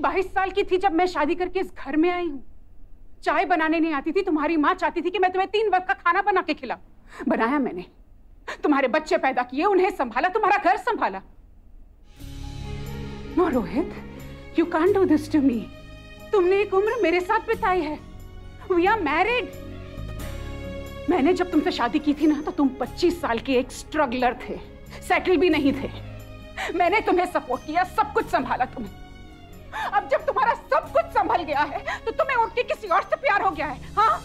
बाईस साल की थी जब मैं शादी करके इस घर में आई हूँ। चाय बनाने नहीं आती थी, तुम्हारी माँ चाहती थी कि मैं तुम्हें तीन वक्त का खाना बना के खिलाऊं बनाया मैंने। तुम्हारे बच्चे पैदा किए, उन्हें संभाला, तुम्हारा घर संभाला। No, Rohit you can't do this to me तुमने एक उम्र मेरे साथ बिताई है। वी आर मैरिड मैंने जब तुमसे शादी की थी ना तो तुम 25 साल के एक स्ट्रगलर थे। सेटल भी नहीं थे। मैंने तुम्हें सपोर्ट किया, सब कुछ संभाला तुम्हें गया है तो तुम्हें उठ के किसी और से प्यार हो गया है हाँ?